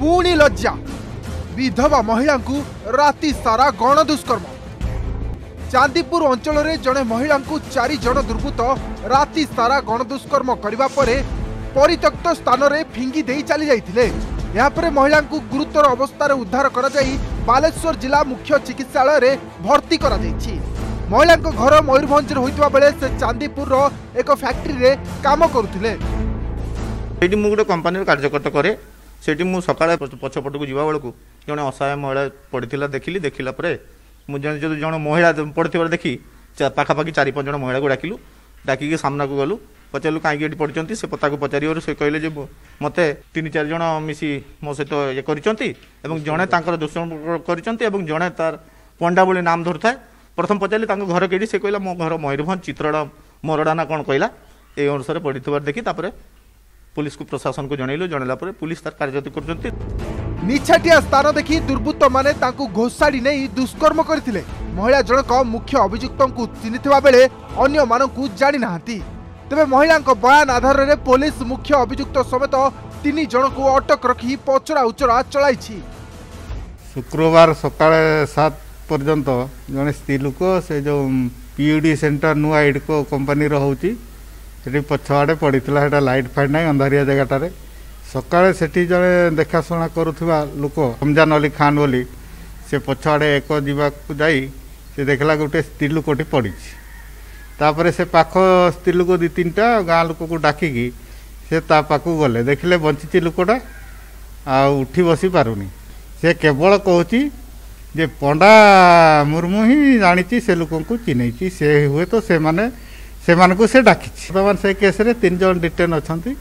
ପୁଣି ଲଜ୍ଜା ବିଧବା ମହିଳାଙ୍କୁ ରାତି ସାରା ଗଣଦୁଷ୍କର୍ମ ଚାନ୍ଦିପୁର ଅଞ୍ଚଳରେ ଜଣେ ମହିଳାଙ୍କୁ ଚାରି ଜଣ ଦୁର୍ବୃତ୍ତ ରାତି ସାରା ଗଣଦୁଷ୍କର୍ମ କରିବା ପରେ ପରିତ୍ୟକ୍ତ ସ୍ଥାନରେ ଫିଙ୍ଗି ଦେଇ ଚାଲିଯାଇଥିଲେ ଏହାପରେ ମହିଳାଙ୍କୁ ଗୁରୁତର ଅବସ୍ଥାରେ ଉଦ୍ଧାର କରାଯାଇ ବାଲେଶ୍ୱର ଜିଲ୍ଲା ମୁଖ୍ୟ ଚିକିତ୍ସାଳୟରେ ଭର୍ତ୍ତି କରାଯାଇଛି ମହିଳାଙ୍କ ଘର ମୟୂରଭଞ୍ଜରେ ହୋଇଥିବା ବେଳେ ସେ ଚାନ୍ଦିପୁରର ଏକ ଫ୍ୟାକ୍ଟ୍ରିରେ କାମ କରୁଥିଲେ ସେଇଠି ମୁଁ ଗୋଟେ କମ୍ପାନୀର କାର୍ଯ୍ୟକର୍ତ୍ତା କରେ ସେଇଠି ମୁଁ ସକାଳେ ପଛପଟକୁ ଯିବା ବେଳକୁ ଜଣେ ଅସହାୟ ମହିଳା ପଡ଼ିଥିଲା ଦେଖିଲି ଦେଖିଲା ପରେ ମୁଁ ଜଣେ ଯଦି ଜଣେ ମହିଳା ପଡ଼ିଥିବାର ଦେଖି ପାଖାପାଖି ଚାରି ପାଞ୍ଚ ଜଣ ମହିଳାକୁ ଡାକିଲୁ ଡାକିକି ସାମ୍ନାକୁ ଗଲୁ ପଚାରିଲୁ କାହିଁକି ଏଠି ପଡ଼ିଛନ୍ତି ସେ ତାକୁ ପଚାରିବାରୁ ସେ କହିଲେ ଯେ ମୋତେ ତିନି ଚାରି ଜଣ ମିଶି ମୋ ସହିତ ଇଏ କରିଛନ୍ତି ଏବଂ ଜଣେ ତାଙ୍କର ଦୁଷ୍କର୍ମ କରିଛନ୍ତି ଏବଂ ଜଣେ ତାର ପଣ୍ଡା ବୋଲି ନାମ ଧରୁଥାଏ ପ୍ରଥମ ପଚାରିଲି ତାଙ୍କ ଘର କେଇଠି ସେ କହିଲା ମୋ ଘର ମୟୂରଭଞ୍ଜ ଚିତ୍ରଡ଼ ମରଡ଼ା ନା କ'ଣ କହିଲା ଏଇ ଅନୁସାରେ ପଡ଼ିଥିବାର ଦେଖି ତାପରେ পুলিশকে প্রশাসনকে জনাইলু জনাইলা পরে পুলিশ তার কার্যতি করছেন নিছাটিয়া স্থান দেখি দুর্বৃত্ত মানে তাঁকু ঘোষাড়ি নেই দুষ্কর্ম করে মহিলা জনক মুখ্য অভিযুক্ত চিহ্নিথা বেড়ে অন্য মানুষ জানি না তবে মহিলা বয়ান আধারে পুলিশ মুখ্য অভিযুক্ত সমেত তিন জনক অটক রাখি পচরা উচরা চলাইছি শুক্রবার সকালে সাত পর্যন্ত জন স্ত্রী লোক সে যে পিইডি সেন্টার নূয়া ইডকো কোম্পানির হচ্ছে ସେଠି ପଛ ଆଡ଼େ ପଡ଼ିଥିଲା ସେଟା ଲାଇଟ୍ ଫାଇଟ୍ ନାହିଁ ଅନ୍ଧାରିଆ ଜାଗାଟାରେ ସକାଳେ ସେଠି ଜଣେ ଦେଖାଶୁଣା କରୁଥିବା ଲୋକ ରମଜାନ ଅଲି ଖାନ୍ ବୋଲି ସେ ପଛ ଆଡ଼େ ଏକ ଯିବାକୁ ଯାଇ ସେ ଦେଖିଲା ଗୋଟେ ସ୍ତ୍ରୀ ଲୋକଟି ପଡ଼ିଛି ତାପରେ ସେ ପାଖ ସ୍ତ୍ରୀ ଲୋକ ଦୁଇ ତିନିଟା ଗାଁ ଲୋକକୁ ଡାକିକି ସେ ତା ପାଖକୁ ଗଲେ ଦେଖିଲେ ବଞ୍ଚିଛି ଲୋକଟା ଆଉ ଉଠି ବସି ପାରୁନି ସେ କେବଳ କହୁଛି ଯେ ପଣ୍ଡା ମୁର୍ମୁ ହିଁ ଜାଣିଛି ସେ ଲୋକଙ୍କୁ ଚିହ୍ନେଇଛି ସେ ହୁଏତ ସେମାନେ ସେମାନଙ୍କୁ ସେ ଡାକିଛି ବର୍ତ୍ତମାନ ସେ କେସ୍ରେ ତିନି ଜଣ ଡିଟେନ୍ ଅଛନ୍ତି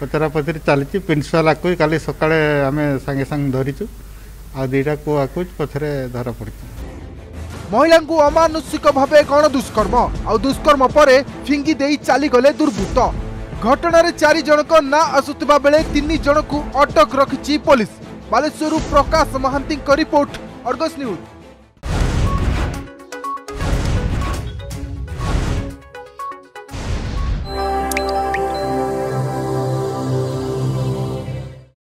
ପଚରା ପଚରି ଚାଲିଛି ପ୍ରିନ୍ସିପାଲ୍ ଆକୁ କାଲି ସକାଳେ ଆମେ ସାଙ୍ଗେ ସାଙ୍ଗେ ଧରିଛୁ ଆଉ ଦୁଇଟା କୁ ଆକୁ ପଛରେ ଧରା ପଡ଼ିଛି ମହିଳାଙ୍କୁ ଅମାନୁଷିକ ଭାବେ କ'ଣ ଦୁଷ୍କର୍ମ ଆଉ ଦୁଷ୍କର୍ମ ପରେ ଫିଙ୍ଗି ଦେଇ ଚାଲିଗଲେ ଦୁର୍ବୃତ୍ତ ଘଟଣାରେ ଚାରି ଜଣଙ୍କ ନାଁ ଆସୁଥିବା ବେଳେ ତିନି ଜଣଙ୍କୁ ଅଟକ ରଖିଛି ପୋଲିସ ବାଲେଶ୍ୱରରୁ ପ୍ରକାଶ ମହାନ୍ତିଙ୍କ ରିପୋର୍ଟ ଅର୍ଗସ ନ୍ୟୁଜ୍